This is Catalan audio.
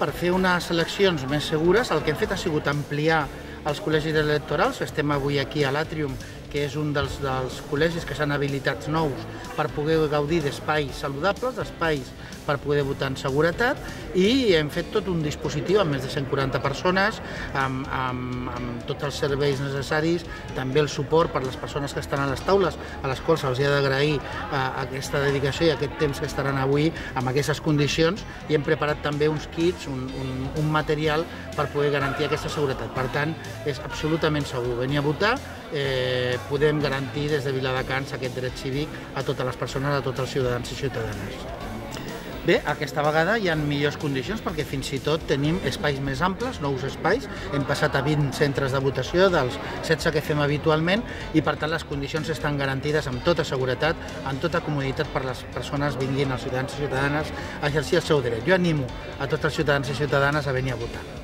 per fer unes eleccions més segures, el que hem fet ha sigut ampliar els col·legis electorals. Estem avui aquí a l'Atrium, que és un dels, dels col·legis que s'han habilitats nous per poder gaudir d'espais saludables, d'espais per poder votar en seguretat, i hem fet tot un dispositiu amb més de 140 persones, amb, amb, amb tots els serveis necessaris, també el suport per les persones que estan a les taules, a les quals se'ls ha d'agrair eh, aquesta dedicació i aquest temps que estaran avui amb aquestes condicions, i hem preparat també uns kits, un, un, un material per poder garantir aquesta seguretat. Per tant, és absolutament segur. Venir a votar, eh, podem garantir des de Viladecans aquest dret cívic a totes les persones, a tots els ciutadans i ciutadanes. Bé, aquesta vegada hi ha millors condicions perquè fins i tot tenim espais més amples, nous espais. Hem passat a 20 centres de votació dels 16 que fem habitualment i per tant les condicions estan garantides amb tota seguretat, amb tota comoditat per les persones vinguin, els ciutadans i ciutadanes, a exercir el seu dret. Jo animo a tots els ciutadans i ciutadanes a venir a votar.